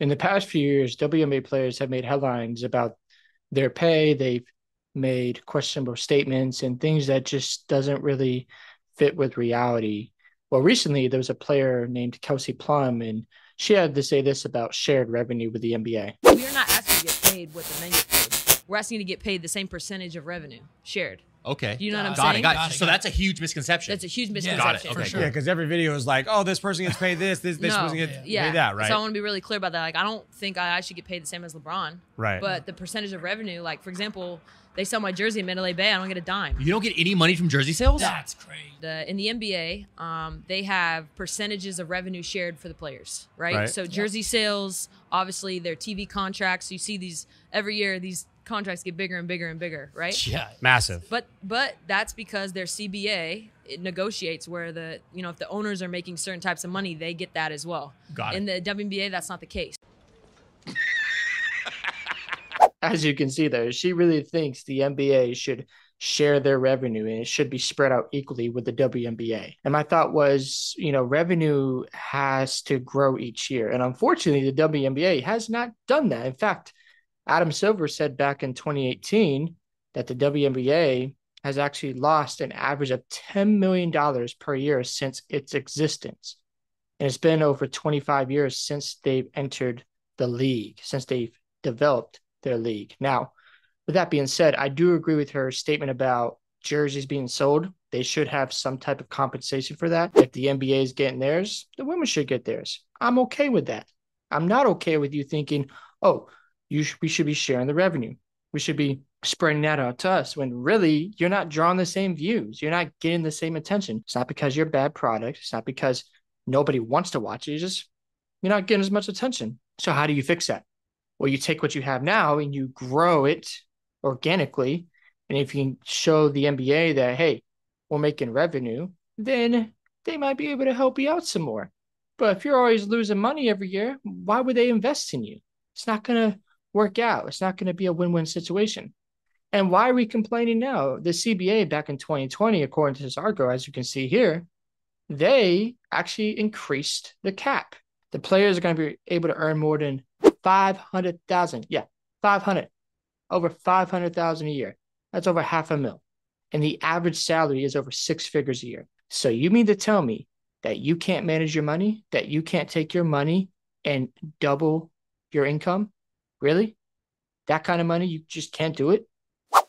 in the past few years, WNBA players have made headlines about their pay. They've made questionable statements and things that just doesn't really fit with reality. Well, recently there was a player named Kelsey Plum, and she had to say this about shared revenue with the NBA. We're not asking to get paid what the men get. We're asking to get paid the same percentage of revenue shared. Okay. You know what I'm got saying? It, got Got it. it, So got that's a huge misconception. That's a huge Yeah, misconception. Got it. Okay, for good. Yeah, because every video is like, oh, this person gets paid this, this this no, person gets yeah. paid that, right? So I want to be really clear about that. Like, I don't think I, I should get paid the same as LeBron. Right. But the percentage of revenue, like for example, they sell my jersey in Mandalay Bay, I don't get a dime. you don't get any money from jersey sales? That's crazy. The, in the NBA, um, they have percentages of revenue shared for the players, right? Right. So jersey sales, obviously, their TV contracts. You see these every year; these contracts get bigger and bigger and bigger, right? Yeah. Massive. But but that's because their CBA it negotiates where the you know if the owners are making certain types of money, they get that as well. Got it. In the WNBA, that's not the case. As you can see there, she really thinks the NBA should share their revenue and it should be spread out equally with the WNBA. And my thought was, you know, revenue has to grow each year. And unfortunately, the WNBA has not done that. In fact, Adam Silver said back in 2018 that the WNBA has actually lost an average of $10 million per year since its existence. And it's been over 25 years since they've entered the league, since they've developed their league. Now, with that being said, I do agree with her statement about jerseys being sold. They should have some type of compensation for that. If the NBA is getting theirs, the women should get theirs. I'm okay with that. I'm not okay with you thinking, oh, you sh- we should be sharing the revenue. We should be spreading that out to us when really you're not drawing the same views. You're not getting the same attention. It's not because you're a bad product. It's not because nobody wants to watch it. You just you're not getting as much attention. So how do you fix that? Well, you take what you have now and you grow it organically. And if you can show the NBA that, hey, we're making revenue, then they might be able to help you out some more. But if you're always losing money every year, why would they invest in you? It's not going to work out. It's not going to be a win win situation. And why are we complaining now? The CBA back in 2020, according to Zargo, as you can see here, they actually increased the cap. The players are going to be able to earn more than 500,000. Yeah, 500. Over 500,000 a year. That's over half a mil. And the average salary is over six figures a year. So you mean to tell me that you can't manage your money, that you can't take your money and double your income? Really? That kind of money, you just can't do it?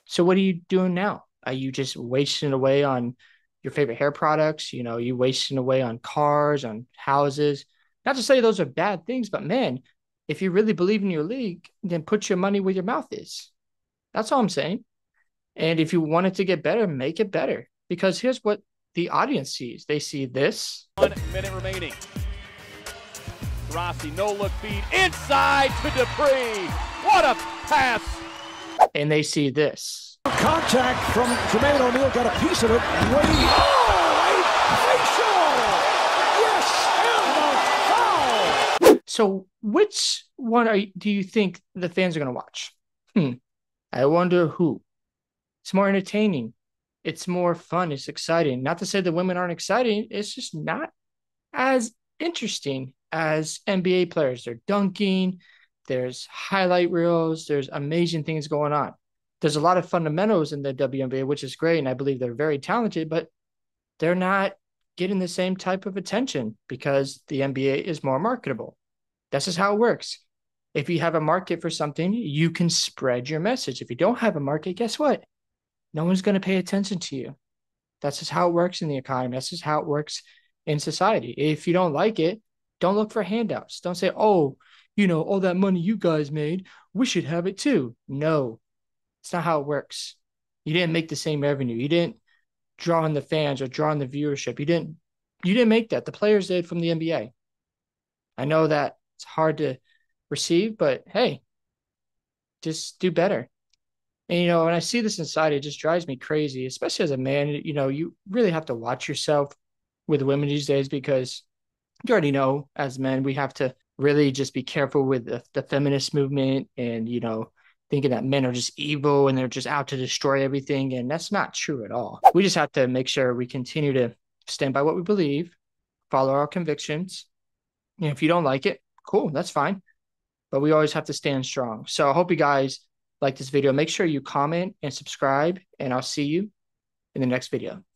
So what are you doing now? Are you just wasting away on your favorite hair products? You know, you wasting away on cars, on houses. Not to say those are bad things, but man, if you really believe in your league, then put your money where your mouth is. That's all I'm saying. And if you want it to get better, make it better. Because here's what the audience sees. They see this. One minute remaining. Rossi, no look feed inside to Dupree. What a pass! and they see this. Contact from Jermaine O'Neal got a piece of it. Wade. Oh, a facial! Yes, and a foul. So, which one are you, do you think the fans are going to watch? Hmm. I wonder who. It's more entertaining. It's more fun. It's exciting. Not to say the women aren't exciting. It's just not as interesting as NBA players. They're dunking. There's highlight reels. There's amazing things going on. There's a lot of fundamentals in the WNBA, which is great, and I believe they're very talented, but they're not getting the same type of attention because the NBA is more marketable. This is how it works. If you have a market for something, you can spread your message. If you don't have a market, guess what? No one's going to pay attention to you. That's just how it works in the economy. That's just how it works in society. If you don't like it, don't look for handouts. Don't say, oh, you know, all that money you guys made, we should have it too. No, it's not how it works. You didn't make the same revenue. You didn't draw in the fans or draw in the viewership. You didn't you didn't make that. The players did from the NBA. I know that it's hard to receive, but hey, just do better. And you know, when I see this inside, it just drives me crazy, especially as a man. You know, you really have to watch yourself with women these days because you already know as men, we have to really just be careful with the, the feminist movement and, you know, thinking that men are just evil and they're just out to destroy everything. And that's not true at all. We just have to make sure we continue to stand by what we believe, follow our convictions. And if you don't like it, cool, that's fine. but we always have to stand strong. So I hope you guys like this video. Make sure you comment and subscribe, and I'll see you in the next video.